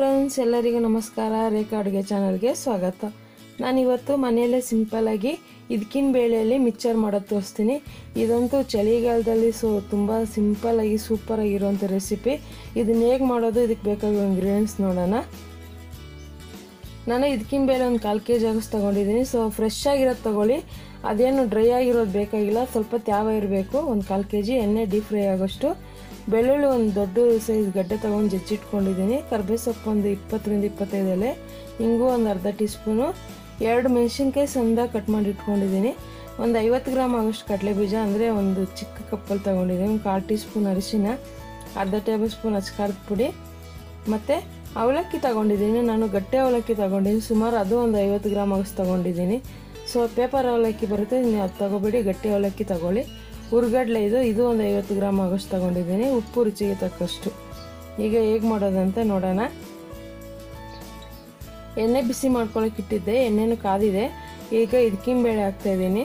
Friends ಎಲ್ಲರಿಗೂ ನಮಸ್ಕಾರ. ರೇಖಾ ಅಡುಗೆ ಚಾನಲ್ಗೆ ಸ್ವಾಗತ. ನಾನಿವತ್ತು ಮನೆಯಲ್ಲೇ ಸಿಂಪಲ್ಲಾಗಿ ಇದಕ್ಕಿನ ಬೇಳೆಯಲ್ಲಿ ಮಿಚ್ಚರ್ ಮಾಡೋದು ತೋರಿಸ್ತೀನಿ. ಇದಂತೂ ಚಳಿಗಾಲದಲ್ಲಿ ಸೊ ತುಂಬ ಸಿಂಪಲ್ಲಾಗಿ ಸೂಪರಾಗಿರುವಂಥ ರೆಸಿಪಿ ಇದನ್ನ ಹೇಗೆ ಮಾಡೋದು ಇದಕ್ಕೆ ಬೇಕಾಗಿರೋ ಇಂಗ್ರೀಡಿಯೆಂಟ್ಸ್ ನೋಡೋಣ. ನಾನು ಇದಕ್ಕಿನ ಬೇಳೆ ಒಂದು ಕಾಲು ಕೆ ಜಿ ತಗೊಂಡಿದ್ದೀನಿ. ತೊಗೊಂಡಿದ್ದೀನಿ ಸೊ ಫ್ರೆಶ್ ಆಗಿರೋದು ತೊಗೊಳ್ಳಿ. ಅದೇನು ಡ್ರೈ ಆಗಿರೋದು ಬೇಕಾಗಿಲ್ಲ. ಸ್ವಲ್ಪ ತ್ಯಾವ ಇರಬೇಕು. ಒಂದು ಕಾಲು ಕೆ ಜಿ ಎಣ್ಣೆ ಡೀಪ್ ಫ್ರೈ ಆಗೋಷ್ಟು. ಬೆಳ್ಳುಳ್ಳಿ ಒಂದು ದೊಡ್ಡ ಸೈಜ್ ಗಡ್ಡೆ ತೊಗೊಂಡು ಜಜ್ಜಿಟ್ಕೊಂಡಿದ್ದೀನಿ. ಕರ್ಬೇ ಸೊಪ್ಪು ಒಂದು ಇಪ್ಪತ್ತರಿಂದ ಇಪ್ಪತ್ತೈದು ಎಲೆ ಹಿಂಗು ಒಂದು ಅರ್ಧ ಟೀ ಸ್ಪೂನು ಎರಡು ಮೆಣಸಿನ್ಕಾಯಿ ಸಂದ ಕಟ್ ಮಾಡಿ ಇಟ್ಕೊಂಡಿದ್ದೀನಿ ಒಂದು ಐವತ್ತು ಗ್ರಾಮ್ ಆಗೋಷ್ಟು ಕಡಲೆ ಬೀಜ ಅಂದರೆ ಒಂದು ಚಿಕ್ಕ ಕಪ್ಪಲ್ಲಿ ತೊಗೊಂಡಿದ್ದೀನಿ. ಒಂದು ಕಾಲು ಟೀ ಸ್ಪೂನ್ ಅರಿಶಿನ, ಅರ್ಧ ಟೇಬಲ್ ಸ್ಪೂನ್ ಅಚ್ಕಾರದ ಪುಡಿ. ಮತ್ತು ಅವಲಕ್ಕಿ ತಗೊಂಡಿದ್ದೀನಿ. ನಾನು ಗಟ್ಟೆ ಅವಲಕ್ಕಿ ತೊಗೊಂಡಿದ್ದೀನಿ. ಸುಮಾರು ಅದು ಒಂದು ಐವತ್ತು ಗ್ರಾಮ್ ಅಷ್ಟು ತಗೊಂಡಿದ್ದೀನಿ. ಸೊ ಪೇಪರ್ ಅವಲಕ್ಕಿ ಬರುತ್ತೆ. ನೀವು ಅದು ತಗೋಬೇಡಿ. ಗಟ್ಟಿ ಅವಲಕ್ಕಿ ತಗೊಳ್ಳಿ. ಹುರ್ಗಡ್ಲೆ ಇದು ಇದು ಒಂದು ಐವತ್ತು ಗ್ರಾಮ್ ಆಗೋಷ್ಟು ತಗೊಂಡಿದ್ದೀನಿ. ಉಪ್ಪು ರುಚಿಗೆ ತಕ್ಕಷ್ಟು. ಈಗ ಹೇಗೆ ಮಾಡೋದಂತ ನೋಡೋಣ. ಎಣ್ಣೆ ಬಿಸಿ ಮಾಡ್ಕೊಳಕ್ಕೆ ಇಟ್ಟಿದ್ದೆ. ಎಣ್ಣೆನೂ ಕಾದಿದೆ. ಈಗ ಇದಕ್ಕಿನ ಬೇಳೆ ಹಾಕ್ತಾಯಿದ್ದೀನಿ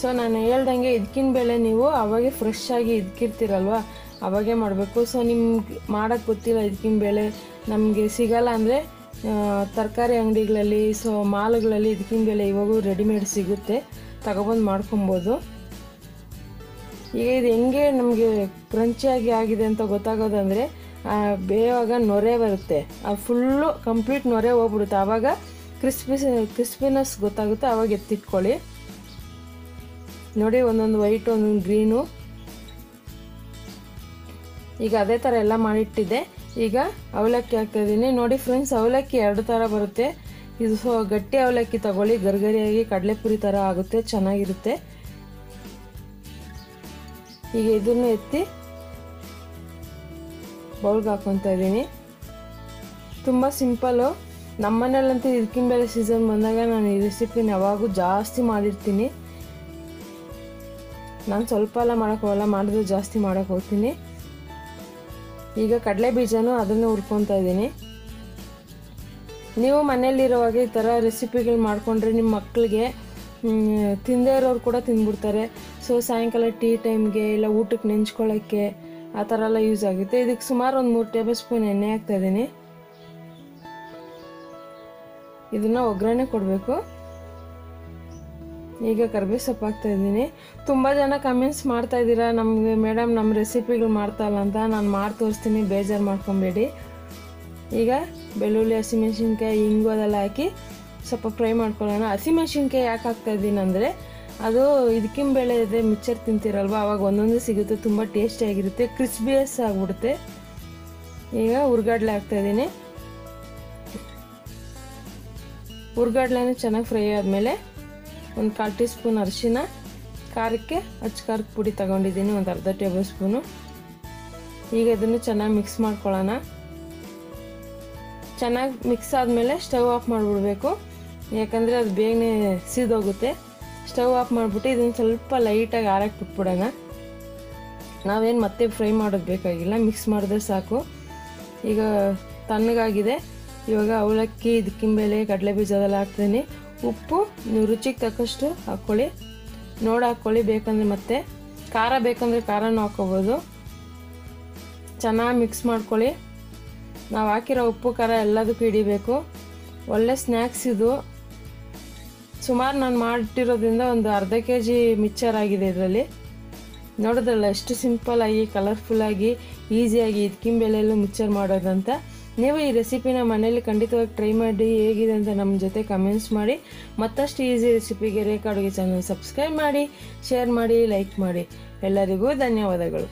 ಸೊ ನಾನು ಹೇಳ್ದಂಗೆ ಬೇಳೆ ನೀವು ಅವಾಗೆ ಫ್ರೆಶ್ ಆಗಿ ಇದ್ಕಿರ್ತೀರಲ್ವ? ಅವಾಗೆ ಮಾಡಬೇಕು. ಸೊ ನಿಮ್ಗೆ ಮಾಡೋಕ್ಕೆ ಗೊತ್ತಿಲ್ಲ ಬೇಳೆ. ನಮಗೆ ಸಿಗಲ್ಲ ಅಂದರೆ ತರಕಾರಿ ಅಂಗಡಿಗಳಲ್ಲಿ ಸೊ ಮಾಲ್ಗಳಲ್ಲಿ ಬೇಳೆ ಇವಾಗೂ ರೆಡಿಮೇಡ್ ಸಿಗುತ್ತೆ. ತಗೊಬಂದು ಮಾಡ್ಕೊಬೋದು. ಈಗ ಇದು ಹೆಂಗೆ ನಮಗೆ ಕ್ರಂಚಿಯಾಗಿ ಆಗಿದೆ ಅಂತ ಗೊತ್ತಾಗೋದಂದರೆ ಬೇವಾಗ ನೊರೆ ಬರುತ್ತೆ. ಆ ಫುಲ್ಲು ಕಂಪ್ಲೀಟ್ ನೊರೆ ಹೋಗ್ಬಿಡುತ್ತೆ. ಆವಾಗ ಕ್ರಿಸ್ಪಿ ಕ್ರಿಸ್ಪಿನೆಸ್ ಗೊತ್ತಾಗುತ್ತೆ. ಆವಾಗ ಎತ್ತಿಟ್ಕೊಳ್ಳಿ. ನೋಡಿ, ಒಂದೊಂದು ವೈಟ್ ಒಂದೊಂದು ಗ್ರೀನು ಈಗ ಅದೇ ಥರ ಎಲ್ಲ ಮಾಡಿಟ್ಟಿದ್ದೆ. ಈಗ ಅವಲಕ್ಕಿ ಹಾಕ್ತಾಯಿದ್ದೀನಿ ನೋಡಿ ಫ್ರೆಂಡ್ಸ್ ಅವಲಕ್ಕಿ ಎರಡು ಥರ ಬರುತ್ತೆ. ಇದು ಸೊ ಗಟ್ಟಿ ಅವಲಕ್ಕಿ ತಗೊಳ್ಳಿ. ಗರ್ಗರಿಯಾಗಿ, ಕಡಲೆಪುರಿ ಥರ ಆಗುತ್ತೆ. ಚೆನ್ನಾಗಿರುತ್ತೆ. ಈಗ ಇದನ್ನು ಎತ್ತಿ ಬೌಲ್ಗೆ ಹಾಕೊತಾ ಇದ್ದೀನಿ. ತುಂಬ ಸಿಂಪಲ್ಲು ನಮ್ಮ ಮನೆಯಲ್ಲಂತೂ ಇದಕ್ಕಿನ ಬೇಳೆ ಸೀಸನ್ ಬಂದಾಗ ನಾನು ಈ ರೆಸಿಪಿನ ಯಾವಾಗೂ ಜಾಸ್ತಿ ಮಾಡಿರ್ತೀನಿ. ನಾನು ಸ್ವಲ್ಪ ಎಲ್ಲ ಮಾಡೋಕ್ಕೆ ಹೋಗಲ್ಲ, ಮಾಡಿದ್ರೆ ಜಾಸ್ತಿ ಮಾಡೋಕ್ಕೆ ಹೋಗ್ತೀನಿ. ಈಗ ಕಡಲೆ ಬೀಜನೂ ಅದನ್ನು ಹುರ್ಕೊತಾ ಇದ್ದೀನಿ. ನೀವು ಮನೇಲಿರುವಾಗ ಈ ಥರ ರೆಸಿಪಿಗಳು ಮಾಡಿಕೊಂಡ್ರೆ ನಿಮ್ಮ ಮಕ್ಕಳಿಗೆ ತಿಂದೇ ಇರೋರು ಕೂಡ ತಿಂದ್ಬಿಡ್ತಾರೆ ಸೊ ಸಾಯಂಕಾಲ ಟೀ ಟೈಮ್ಗೆ ಇಲ್ಲ ಊಟಕ್ಕೆ ನೆಂಚ್ಕೊಳ್ಳೋಕ್ಕೆ ಆ ಥರ ಎಲ್ಲ ಯೂಸ್ ಆಗುತ್ತೆ. ಇದಕ್ಕೆ ಸುಮಾರು ಒಂದು ಮೂರು ಟೇಬಲ್ ಸ್ಪೂನ್ ಎಣ್ಣೆ ಹಾಕ್ತಾಯಿದ್ದೀನಿ ಇದನ್ನು ಒಗ್ಗರಣೆ ಕೊಡಬೇಕು. ಈಗ ಕರ್ಬೇವು ಸೊಪ್ಪು ಹಾಕ್ತಾ ಇದ್ದೀನಿ. ತುಂಬ ಜನ ಕಮೆಂಟ್ಸ್ ಮಾಡ್ತಾ ಇದ್ದೀರಾ, ನಮಗೆ ಮೇಡಮ್ ನಮ್ಮ ರೆಸಿಪಿಗಳು ಮಾಡ್ತಾಯಿಲ್ಲ ಅಂತ. ನಾನು ಮಾಡಿ ತೋರಿಸ್ತೀನಿ, ಬೇಜಾರು ಮಾಡ್ಕೊಬೇಡಿ. ಈಗ ಬೆಳ್ಳುಳ್ಳಿ ಹಸಿಮೆಣ್ಸಿನ್ಕಾಯಿ ಹಿಂಗು ಅದೆಲ್ಲ ಹಾಕಿ ಸ್ವಲ್ಪ ಫ್ರೈ ಮಾಡ್ಕೊಳ್ಳೋಣ. ಹಸಿಮೆಣ್ಸಿನ್ಕಾಯಿ ಯಾಕೆ ಹಾಕ್ತಾ ಇದ್ದೀನಿ ಅಂದರೆ, ಅದು ಇದಕ್ಕಿನ ಬೇಳೆ ಇದೆ, ಮಿಕ್ಚರ್ ತಿಂತೀರಲ್ವ, ಅವಾಗ ಒಂದೊಂದೇ ಸಿಗುತ್ತೆ, ತುಂಬ ಟೇಸ್ಟಿಯಾಗಿರುತ್ತೆ ಕ್ರಿಸ್ಪಿಯಸ್ ಆಗಿಬಿಡುತ್ತೆ. ಈಗ ಹುರ್ಗಡ್ಲೆ ಹಾಕ್ತಾಯಿದ್ದೀನಿ ಹುರ್ಗಡ್ಲೆನೂ ಚೆನ್ನಾಗಿ ಫ್ರೈ ಆದಮೇಲೆ ಒಂದು ಕಾಲು ಟೀ ಸ್ಪೂನ್ ಅರಿಶಿನ, ಖಾರಕ್ಕೆ ಅಚ್ಚ ಖಾರದ ಪುಡಿ ತಗೊಂಡಿದ್ದೀನಿ, ಒಂದು ಅರ್ಧ ಟೇಬಲ್ ಸ್ಪೂನು. ಈಗ ಇದನ್ನು ಚೆನ್ನಾಗಿ ಮಿಕ್ಸ್ ಮಾಡ್ಕೊಳ್ಳೋಣ. ಚೆನ್ನಾಗಿ ಮಿಕ್ಸ್ ಆದಮೇಲೆ ಸ್ಟವ್ ಆಫ್ ಮಾಡಿಬಿಡ್ಬೇಕು. ಯಾಕಂದರೆ ಅದು ಬೇಗನೆ ಸಿದೋಗುತ್ತೆ. ಸ್ಟವ್ ಆಫ್ ಮಾಡಿಬಿಟ್ಟು ಇದನ್ನು ಸ್ವಲ್ಪ ಲೈಟಾಗಿ ಆರಕ್ಕೆ ಬಿಟ್ಬಿಡೋಣ. ನಾವೇನು ಮತ್ತೆ ಫ್ರೈ ಮಾಡೋದು ಬೇಕಾಗಿಲ್ಲ, ಮಿಕ್ಸ್ ಮಾಡಿದ್ರೆ ಸಾಕು. ಈಗ ತಣ್ಣಗಾಗಿದೆ. ಇವಾಗ ಅವಲಕ್ಕಿ ಇದಕ್ಕಿನ ಬೇಳೆ ಕಡಲೆ ಬೀಜ ಅದೆಲ್ಲ ಹಾಕ್ತೀನಿ. ಉಪ್ಪು, ನೀವು ರುಚಿಗೆ ತಕ್ಕಷ್ಟು ಹಾಕ್ಕೊಳ್ಳಿ. ನೋಡಿ ಹಾಕ್ಕೊಳ್ಳಿ, ಬೇಕಂದರೆ ಮತ್ತೆ. ಖಾರ ಬೇಕಂದರೆ ಖಾರನೂ ಹಾಕ್ಕೋಬೋದು. ಚೆನ್ನಾಗಿ ಮಿಕ್ಸ್ ಮಾಡ್ಕೊಳ್ಳಿ. ನಾವು ಹಾಕಿರೋ ಉಪ್ಪು, ಖಾರ ಎಲ್ಲದಕ್ಕೂ ಹಿಡಿಬೇಕು. ಒಳ್ಳೆ ಸ್ನ್ಯಾಕ್ಸ್ ಇದು. ಸುಮಾರು ನಾನು ಮಾಡಿಟ್ಟಿರೋದ್ರಿಂದ ಒಂದು ಅರ್ಧ ಕೆ ಜಿ ಮಿಕ್ಚರ್ ಆಗಿದೆ ಇದರಲ್ಲಿ. ನೋಡೋದ್ರಲ್ಲ, ಎಷ್ಟು ಸಿಂಪಲ್ಲಾಗಿ ಕಲರ್ಫುಲ್ಲಾಗಿ ಈಸಿಯಾಗಿ ಇದ್ಕಿಂಬ ಬೆಲೆಯಲ್ಲೂ ಮಿಕ್ಚರ್ ಮಾಡೋದಂತ. ನೀವು ಈ ರೆಸಿಪಿನ ಮನೇಲಿ ಖಂಡಿತವಾಗಿ ಟ್ರೈ ಮಾಡಿ, ಹೇಗಿದೆ ಅಂತ ನಮ್ಮ ಜೊತೆ ಕಮೆಂಟ್ಸ್ ಮಾಡಿ. ಮತ್ತಷ್ಟು ಈಸಿ ರೆಸಿಪಿಗೆ ರೇಖಾ ಅಡುಗೆ ಚಾನಲ್ ಸಬ್ಸ್ಕ್ರೈಬ್ ಮಾಡಿ ಶೇರ್ ಮಾಡಿ ಲೈಕ್ ಮಾಡಿ. ಎಲ್ಲರಿಗೂ ಧನ್ಯವಾದಗಳು.